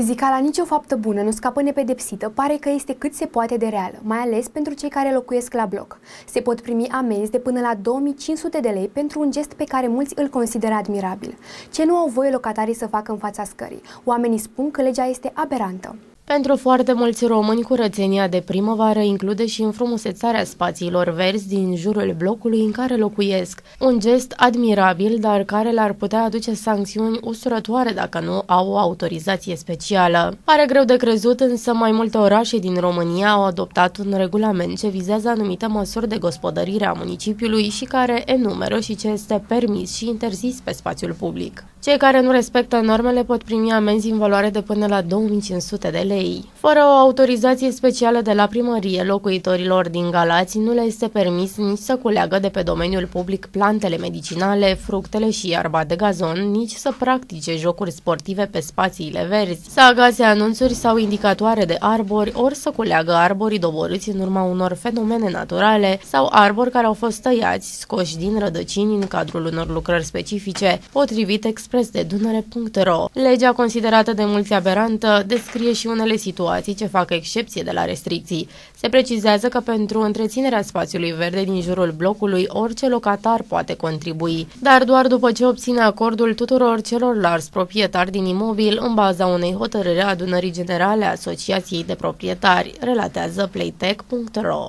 Zicala nicio faptă bună nu scapă nepedepsită pare că este cât se poate de reală, mai ales pentru cei care locuiesc la bloc. Se pot primi amenzi de până la 2500 de lei pentru un gest pe care mulți îl consideră admirabil. Ce nu au voie locatarii să facă în fața scării? Oamenii spun că legea este aberantă. Pentru foarte mulți români, curățenia de primăvară include și înfrumusețarea spațiilor verzi din jurul blocului în care locuiesc. Un gest admirabil, dar care le-ar putea aduce sancțiuni usurătoare dacă nu au o autorizație specială. Pare greu de crezut, însă mai multe orașe din România au adoptat un regulament ce vizează anumite măsuri de gospodărire a municipiului și care enumeră și ce este permis și interzis pe spațiul public. Cei care nu respectă normele pot primi amenzi în valoare de până la 2500 de lei. Fără o autorizație specială de la primărie, locuitorilor din Galați nu le este permis nici să culeagă de pe domeniul public plantele medicinale, fructele și iarba de gazon, nici să practice jocuri sportive pe spațiile verzi, să agase anunțuri sau indicatoare de arbori, ori să culeagă arborii doborâți în urma unor fenomene naturale sau arbori care au fost tăiați, scoși din rădăcini în cadrul unor lucrări specifice, potrivit expres expresdedunăre.ro. Legea considerată de mulți aberantă descrie și unele situații ce fac excepție de la restricții. Se precizează că pentru întreținerea spațiului verde din jurul blocului orice locatar poate contribui, dar doar după ce obține acordul tuturor celorlalți proprietari din imobil în baza unei hotărâri a adunării generale a Asociației de Proprietari, relatează playtech.ro.